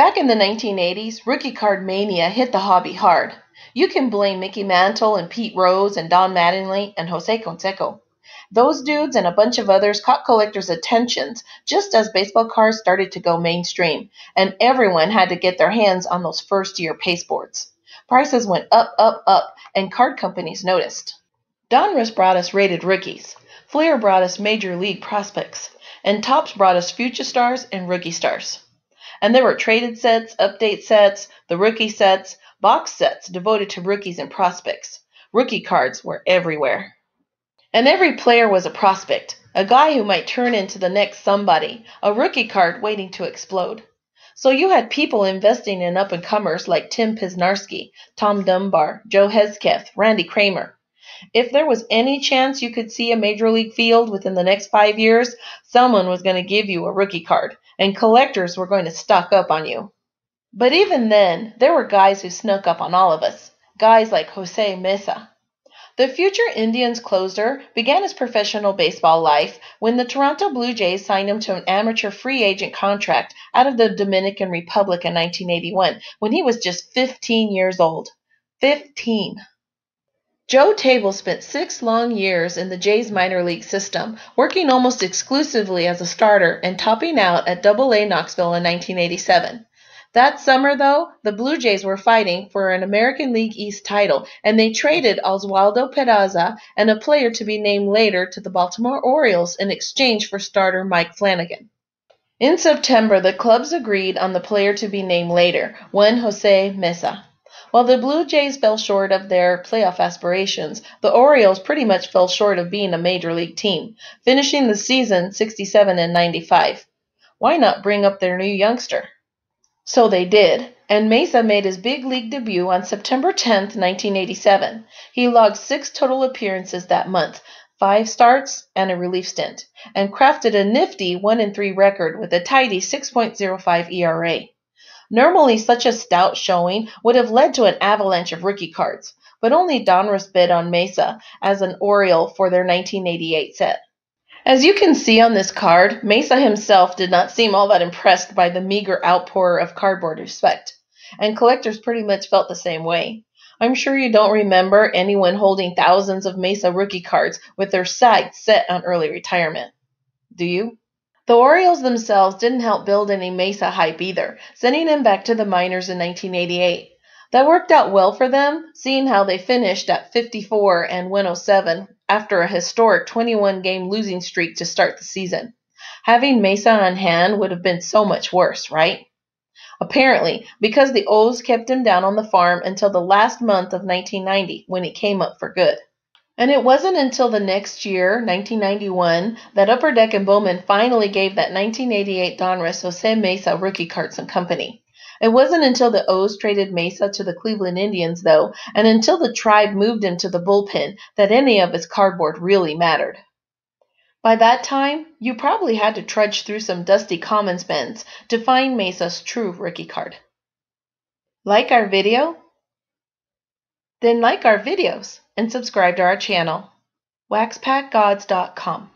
Back in the 1980s, rookie card mania hit the hobby hard. You can blame Mickey Mantle and Pete Rose and Don Mattingly and Jose Canseco. Those dudes and a bunch of others caught collectors' attentions just as baseball cards started to go mainstream, and everyone had to get their hands on those first year pasteboards. Prices went up, up, up, and card companies noticed. Donruss brought us rated rookies. Fleer brought us major league prospects. And Topps brought us future stars and rookie stars. And there were traded sets, update sets, the rookie sets, box sets devoted to rookies and prospects. Rookie cards were everywhere. And every player was a prospect, a guy who might turn into the next somebody, a rookie card waiting to explode. So you had people investing in up and comers like Tim Pyznarski, Tom Dunbar, Joe Hesketh, Randy Kramer. If there was any chance you could see a major league field within the next five years, someone was going to give you a rookie card, and collectors were going to stock up on you. But even then, there were guys who snuck up on all of us, guys like Jose Mesa. The future Indians closer began his professional baseball life when the Toronto Blue Jays signed him to an amateur free agent contract out of the Dominican Republic in 1981 when he was just 15 years old. 15. Joe Table spent six long years in the Jays minor league system, working almost exclusively as a starter and topping out at Double-A Knoxville in 1987. That summer, though, the Blue Jays were fighting for an American League East title, and they traded Oswaldo Peraza and a player to be named later to the Baltimore Orioles in exchange for starter Mike Flanagan. In September, the clubs agreed on the player to be named later, one Jose Mesa. While the Blue Jays fell short of their playoff aspirations, the Orioles pretty much fell short of being a major league team, finishing the season 67 and 95. Why not bring up their new youngster? So they did, and Mesa made his big league debut on September 10, 1987. He logged six total appearances that month, five starts and a relief stint, and crafted a nifty 1 3 record with a tidy 6.05 ERA. Normally, such a stout showing would have led to an avalanche of rookie cards, but only Donruss bid on Mesa as an Oriole for their 1988 set. As you can see on this card, Mesa himself did not seem all that impressed by the meager outpour of cardboard respect, and collectors pretty much felt the same way. I'm sure you don't remember anyone holding thousands of Mesa rookie cards with their sights set on early retirement. Do you? The Orioles themselves didn't help build any Mesa hype either, sending him back to the minors in 1988. That worked out well for them, seeing how they finished at 54 and 107 after a historic 21 game losing streak to start the season. Having Mesa on hand would have been so much worse, right? Apparently, because the O's kept him down on the farm until the last month of 1990 when he came up for good. And it wasn't until the next year, 1991, that Upper Deck and Bowman finally gave that 1988 Donruss Jose Mesa rookie cards and company. It wasn't until the O's traded Mesa to the Cleveland Indians, though, and until the tribe moved him to the bullpen, that any of his cardboard really mattered. By that time, you probably had to trudge through some dusty commons bins to find Mesa's true rookie card. Like our video? Then like our videos and subscribe to our channel, waxpackgods.com.